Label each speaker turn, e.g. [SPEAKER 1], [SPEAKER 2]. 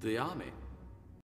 [SPEAKER 1] the army.